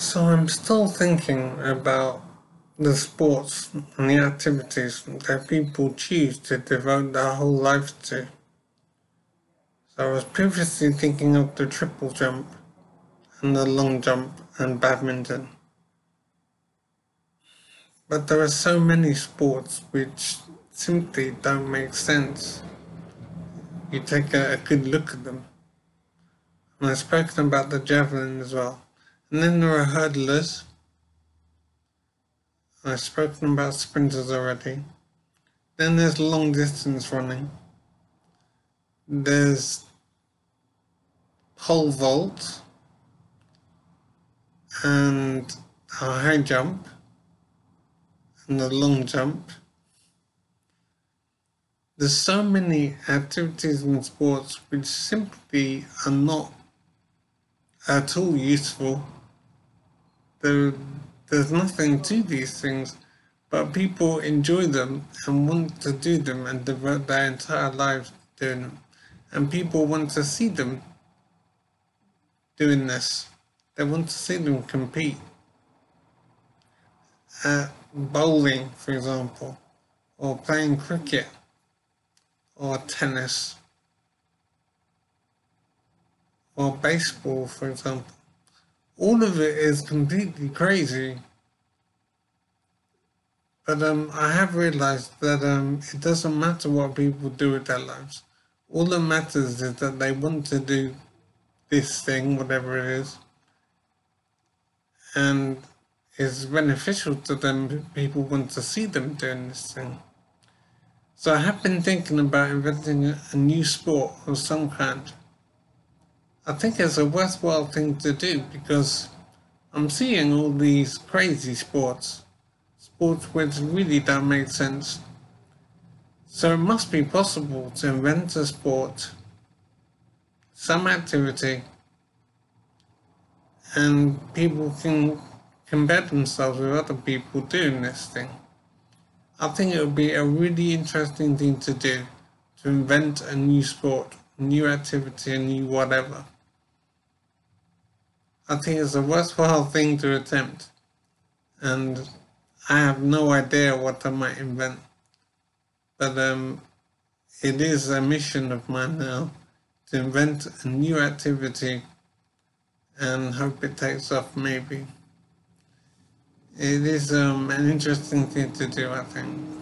So I'm still thinking about the sports and the activities that people choose to devote their whole lives to. So I was previously thinking of the triple jump and the long jump and badminton. But there are so many sports which simply don't make sense. You take a, good look at them. And I've spoken about the javelin as well. And then there are hurdlers. I've spoken about sprinters already. Then there's long distance running. There's pole vault and a high jump and a long jump. There's so many activities and sports which simply are not at all useful. There, there's nothing to these things, but people enjoy them and want to do them and devote their entire lives doing them. And people want to see them doing this. They want to see them compete. At bowling, for example, or playing cricket, or tennis, or baseball, for example. All of it is completely crazy. But um, I have realized that um, it doesn't matter what people do with their lives. All that matters is that they want to do this thing, whatever it is, and is beneficial to them. People want to see them doing this thing. So I have been thinking about inventing a new sport of some kind. I think it's a worthwhile thing to do because I'm seeing all these crazy sports, sports which really don't make sense. So it must be possible to invent a sport, some activity, and people can compare themselves with other people doing this thing. I think it would be a really interesting thing to do, to invent a new sport, new activity, a new whatever. I think it's a worthwhile thing to attempt. And I have no idea what I might invent. But um, it is a mission of mine now to invent a new activity and hope it takes off maybe. It is um, an interesting thing to do, I think.